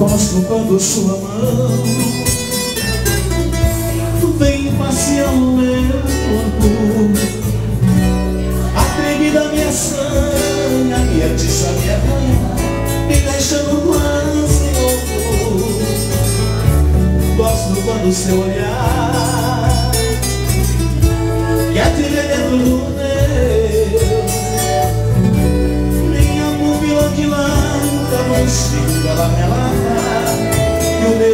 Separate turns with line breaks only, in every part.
Gosto quando sua mão. Vem passear no meu corpo Atrevida minha sanha Minha tiça, minha ranha Me deixando quase louco Gosto quando seu olhar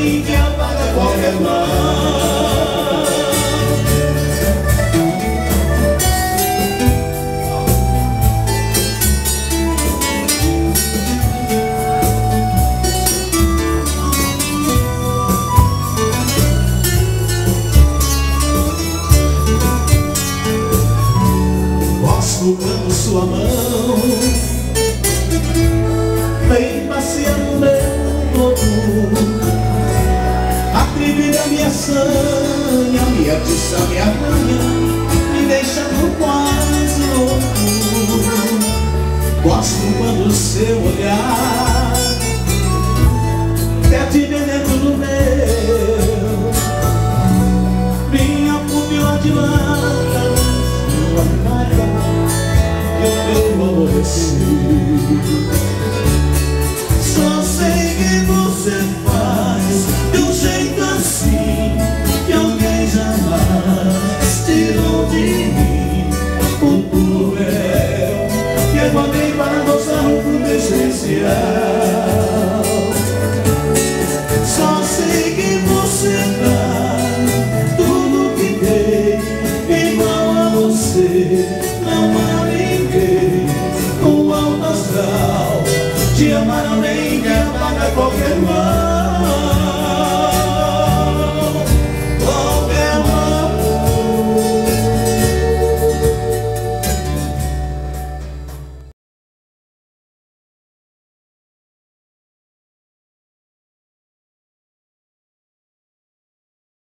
que apaga qualquer mal Tocando sua mão Minha tiça, minha ranha Me deixando quase louco Gosto quando o seu olhar meu não há com alto Te amar além de apagar qualquer mal